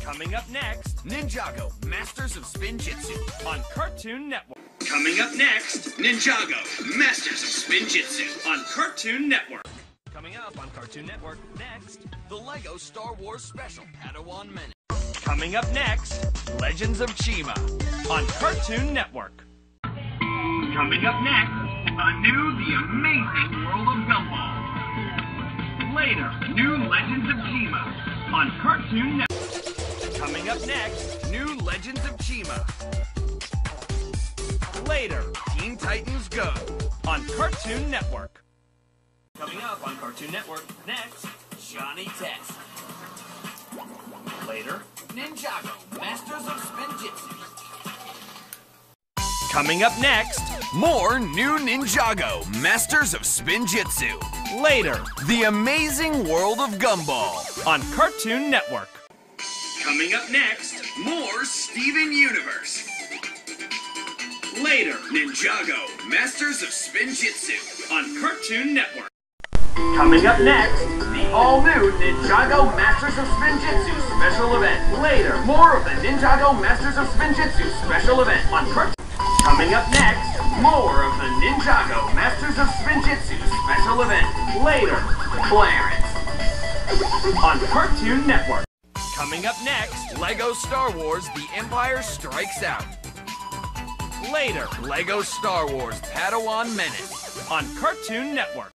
Coming up next Ninjago, Masters of Spinjitzu. on Cartoon Network. Coming up next, Ninjago, Masters of Spinjitzu. On Cartoon Network. Coming up on Cartoon Network next. The Lego Star Wars Special Padawan Menace. Coming up next, Legends of Chima on Cartoon Network. Coming up next, a new the amazing world of Gumball. Later, new Legends of Chima on Cartoon Network. Up next, New Legends of Chima. later Teen Titans Go. on Cartoon Network. Coming up on Cartoon Network next, Johnny Test. later. Ninjago, Masters of Spinjitzu. Coming up next, More new Ninjago, Masters of Spinjitzu. later The Amazing World of Gumball. on Cartoon Network. Coming up next, more Steven Universe. Later Ninjago, Masters of Spinjitzu. on Cartoon Network. Coming up next, the all-new Ninjago Masters of Spinjitzu special event. Later, more of the Ninjago Masters of Spinjitzu special event on Cartoon. Coming up next, more of the Ninjago Masters of Spinjitzu special event. Later, Clarence on Cartoon Network. Coming up next, Lego Star Wars The Empire Strikes Out. later Lego Star Wars Padawan Menace. on Cartoon Network.